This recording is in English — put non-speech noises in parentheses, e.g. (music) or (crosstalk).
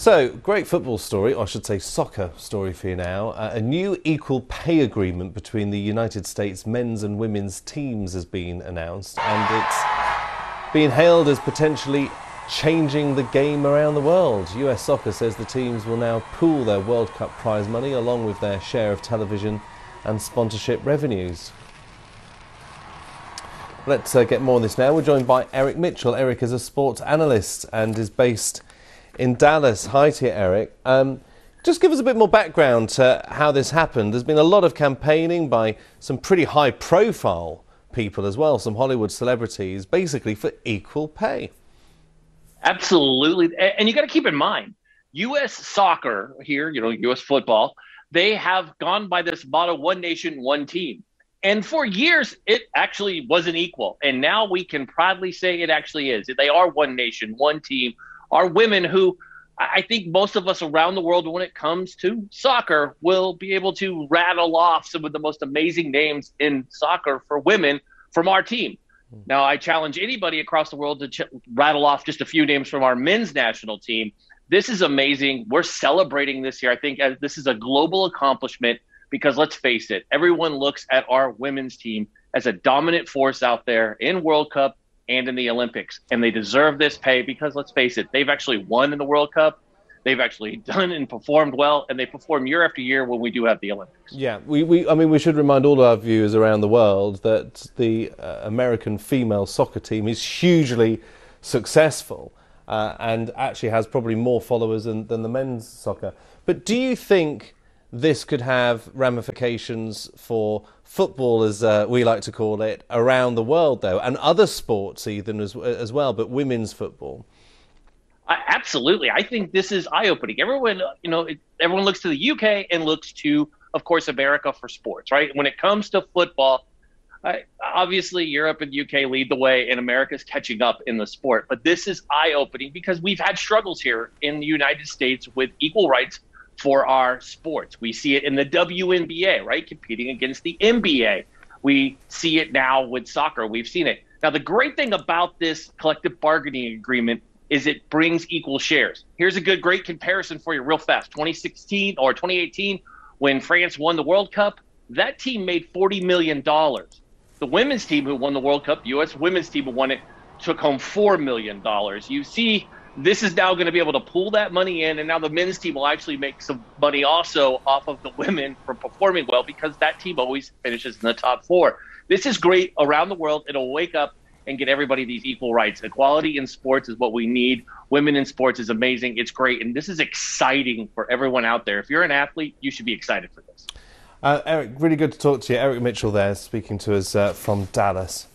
So, great football story, or I should say soccer story for you now. Uh, a new equal pay agreement between the United States men's and women's teams has been announced, and it's being hailed as potentially changing the game around the world. US Soccer says the teams will now pool their World Cup prize money along with their share of television and sponsorship revenues. Let's uh, get more on this now. We're joined by Eric Mitchell. Eric is a sports analyst and is based in Dallas. Hi to you, Eric. Um, just give us a bit more background to how this happened. There's been a lot of campaigning by some pretty high profile people as well, some Hollywood celebrities, basically for equal pay. Absolutely. And you got to keep in mind, U.S. soccer here, you know, U.S. football, they have gone by this motto one nation, one team. And for years, it actually wasn't equal. And now we can proudly say it actually is. They are one nation, one team, are women who I think most of us around the world, when it comes to soccer, will be able to rattle off some of the most amazing names in soccer for women from our team. Hmm. Now, I challenge anybody across the world to ch- rattle off just a few names from our men's national team. This is amazing. We're celebrating this year. I think uh, this is a global accomplishment because let's face it, everyone looks at our women's team as a dominant force out there in World Cup and in the Olympics. And they deserve this pay because let's face it, they've actually won in the World Cup. They've actually (laughs) done and performed well, and they perform year after year when we do have the Olympics. Yeah, we, we I mean, we should remind all our viewers around the world that the uh, American female soccer team is hugely successful uh, and actually has probably more followers than, than the men's soccer. But do you think this could have ramifications for football, as uh, we like to call it, around the world, though, and other sports even as, as well, but women's football. absolutely, I think this is eye-opening. Everyone, you know, everyone looks to the UK and looks to, of course, America for sports, right? When it comes to football, obviously Europe and UK lead the way, and America's catching up in the sport. But this is eye-opening because we've had struggles here in the United States with equal rights for our sports. We see it in the WNBA, right? Competing against the NBA. We see it now with soccer. We've seen it. Now, the great thing about this collective bargaining agreement is it brings equal shares. Here's a good, great comparison for you, real fast. 2016 or 2018, when France won the World Cup, that team made $40 million. The women's team who won the World Cup, U.S. women's team who won it, took home $4 million. You see this is now going to be able to pull that money in, and now the men's team will actually make some money also off of the women from performing well because that team always finishes in the top four. This is great around the world. It'll wake up and get everybody these equal rights. Equality in sports is what we need. Women in sports is amazing. It's great, and this is exciting for everyone out there. If you're an athlete, you should be excited for this. Uh, Eric, really good to talk to you. Eric Mitchell there speaking to us uh, from Dallas.